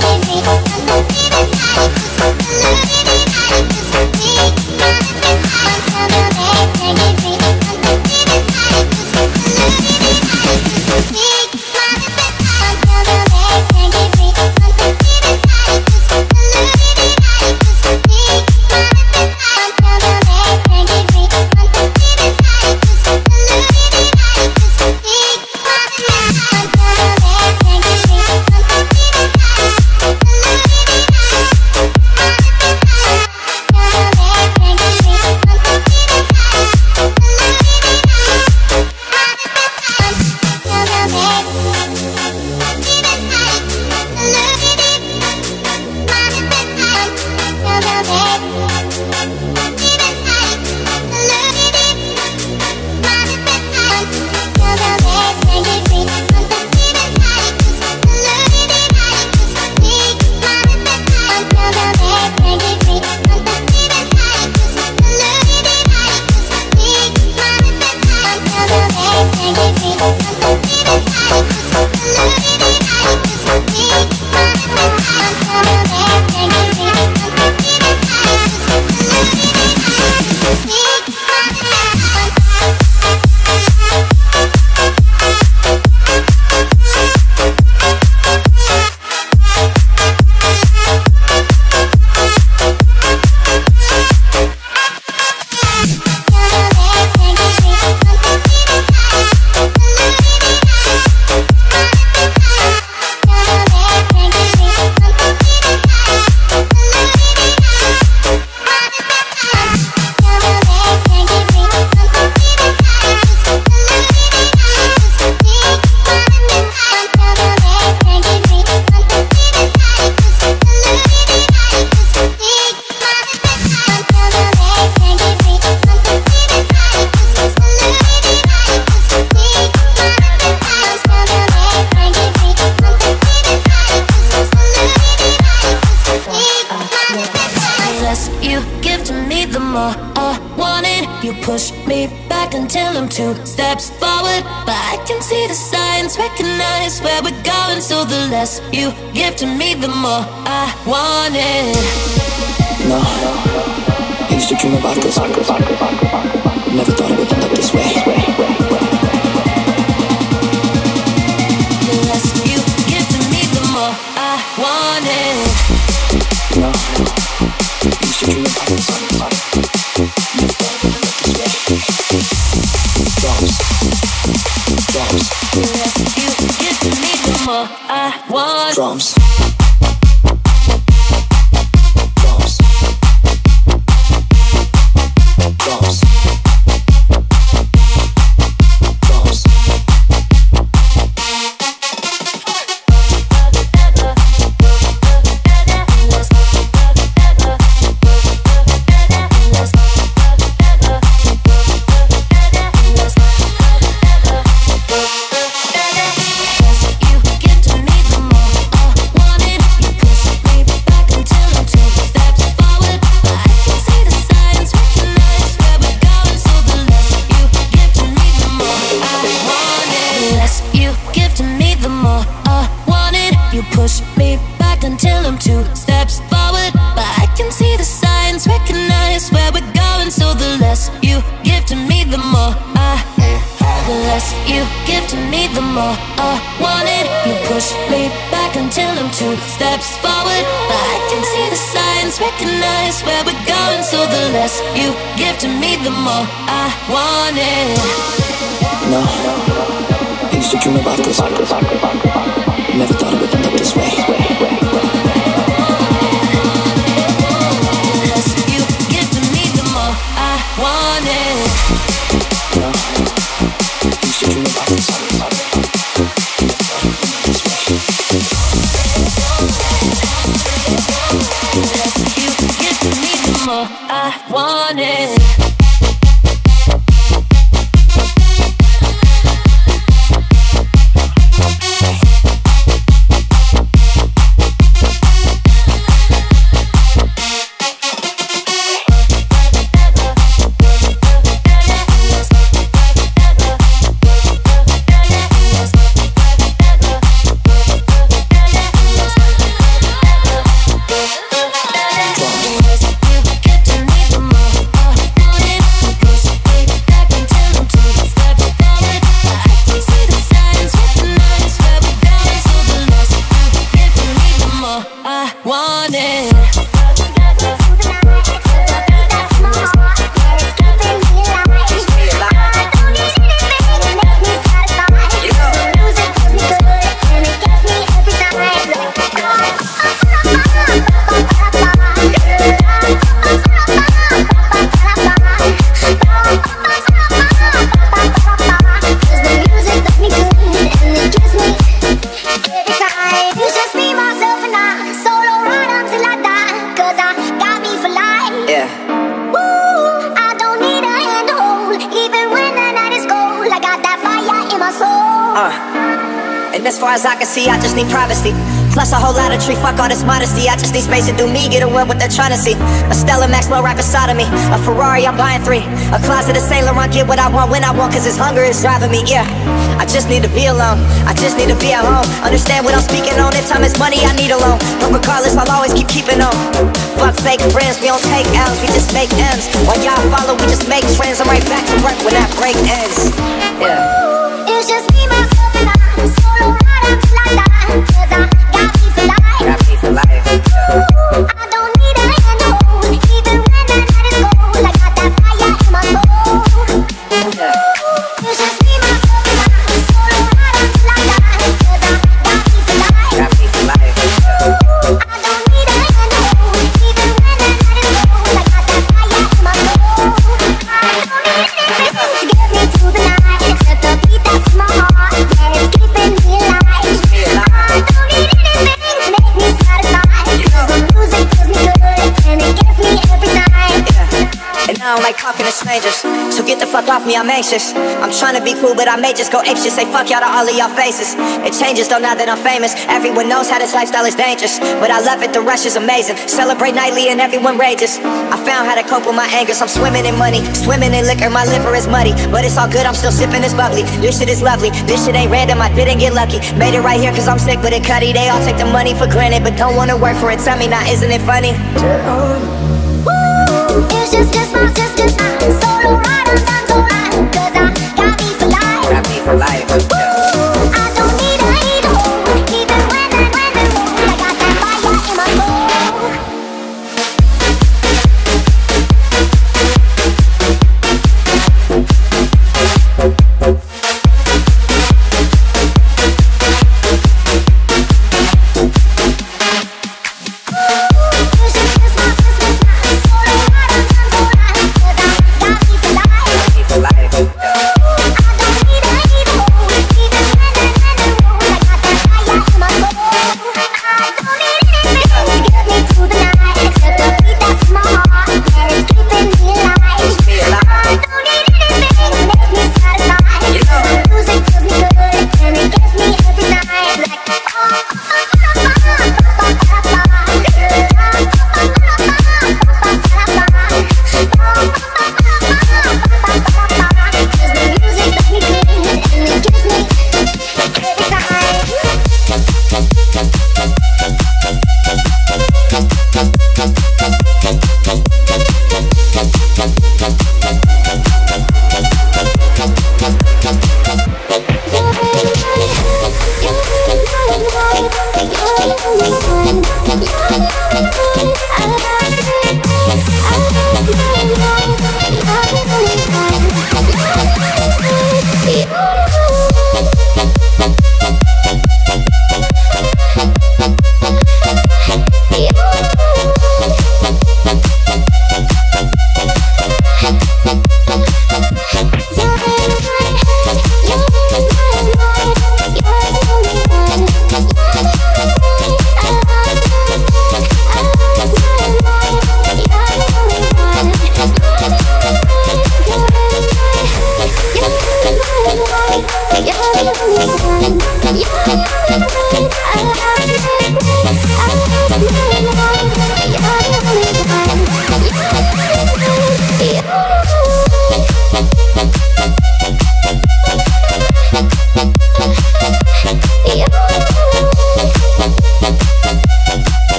Thank you. Push me back until I'm two steps forward. But I can see the signs, recognize where we're going. So the less you give to me, the more I want it. No, I used to dream about this. Never thought it would end up this way. Drums. No, I used to dream about this. Never thought of it Plus a whole lot of tree, fuck all this modesty. I just need space to do me, get away what they're trying to see. A Stella Maxwell right beside of me. A Ferrari, I'm buying three. A closet of Saint Laurent, get what I want when I want, cause this hunger is driving me, yeah. I just need to be alone. I just need to be at home. Understand what I'm speaking on. If time is money, I need a loan. But regardless, I'll always keep keeping on. Fuck fake friends, we don't take L's, we just make M's. While y'all follow, we just make trends. I'm right back to work when that break ends. Yeah. It's just me, myself, and I. Solo I die. 'Cause I got don't like talking to strangers. So get the fuck off me, I'm anxious. I'm trying to be cool, but I may just go apeshit. Say fuck y'all to all of y'all faces. It changes though now that I'm famous. Everyone knows how this lifestyle is dangerous. But I love it, the rush is amazing. Celebrate nightly and everyone rages. I found how to cope with my anger, so I'm swimming in money. Swimming in liquor, my liver is muddy. But it's all good, I'm still sipping this bubbly. This shit is lovely. This shit ain't random, I didn't get lucky. Made it right here cause I'm sick with it, cutty. They all take the money for granted, but don't wanna work for it. Tell me now, isn't it funny? It's just, just my sisters. I'm solo ride. All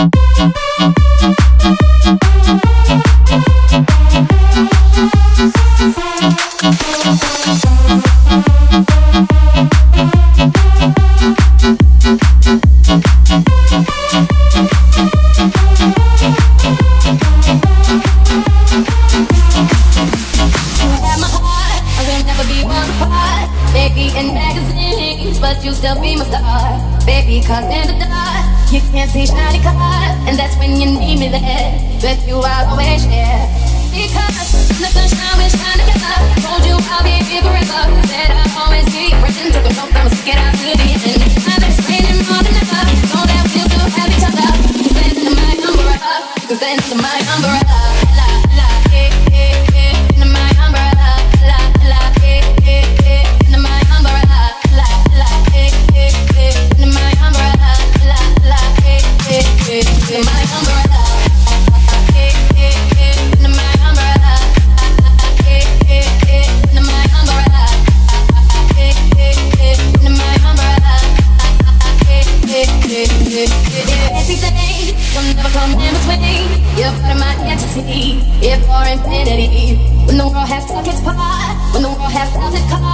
Thank you.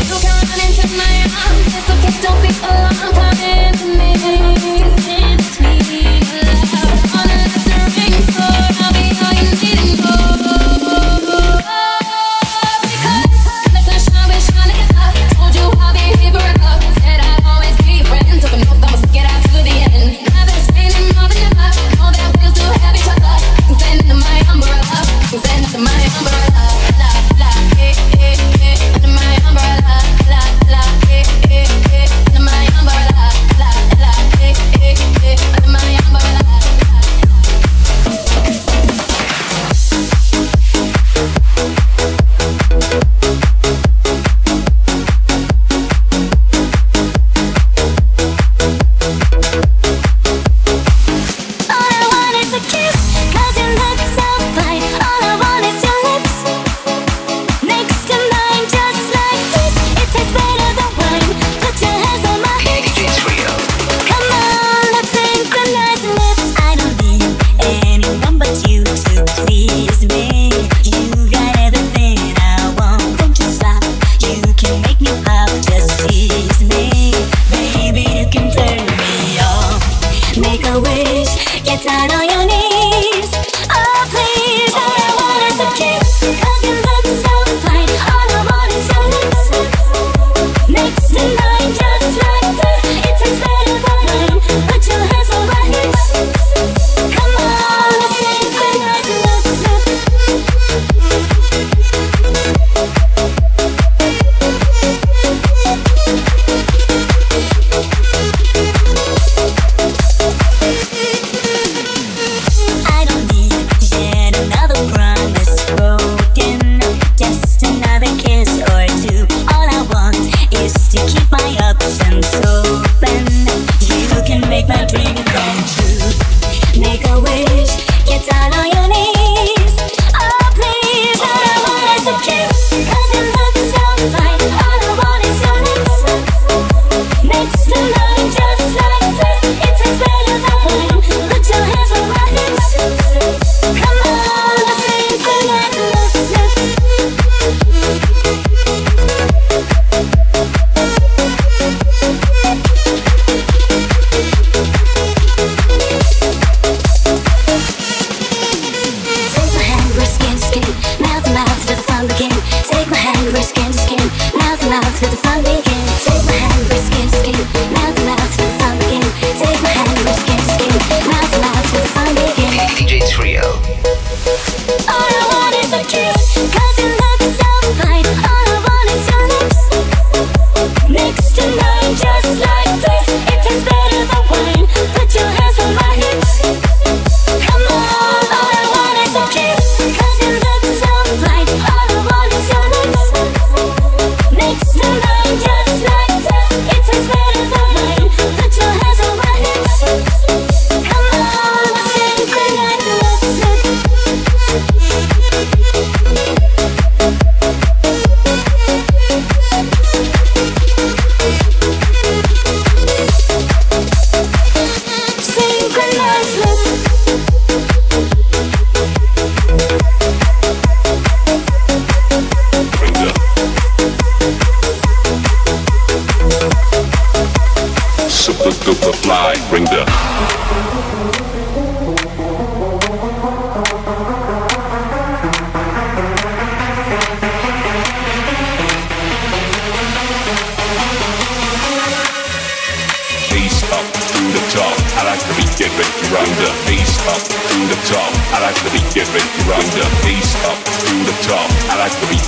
Take a run into my arms.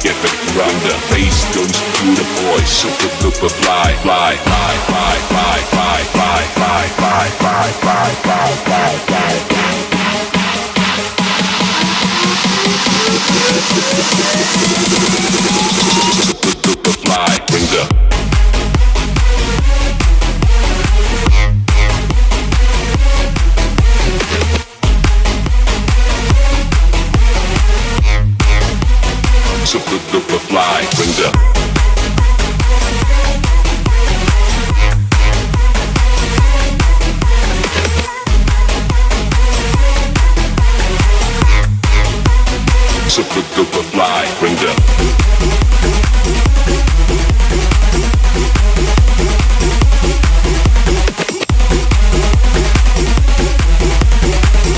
Be given round the face goes to the boys. Super duper fly, fly, fly, fly, fly, fly, fly, fly, fly, fly, fly, fly, fly, fly, fly. Super duper fly, bring the super duper fly, bring the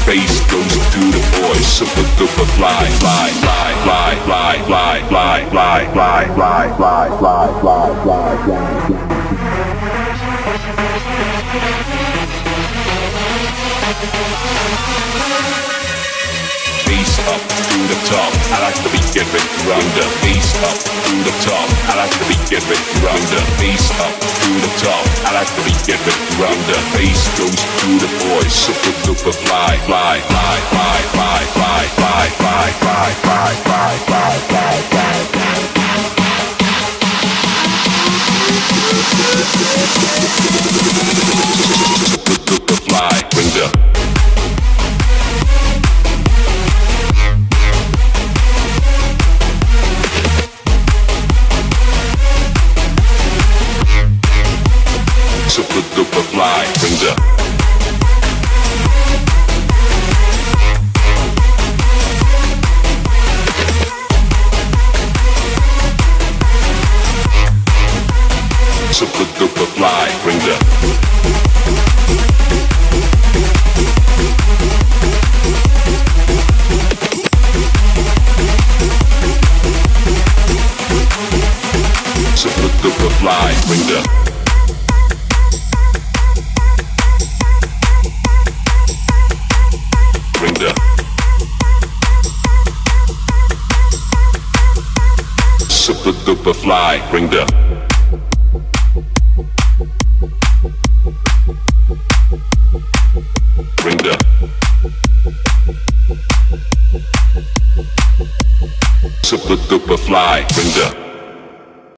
Bass goes to the boys, super duper fly, fly, fly, fly, fly, fly, fly, fly, fly, fly, fly, fly, fly, fly, fly. To the top. I like to be given round the bass up to the top. I like to be given round the bass up to the top. I like to be given round the bass goes to the boys. Super duper fly, fly, fly, fly, fly, fly, fly, fly, fly, fly, fly, fly, super duper fly, bring the super duper fly,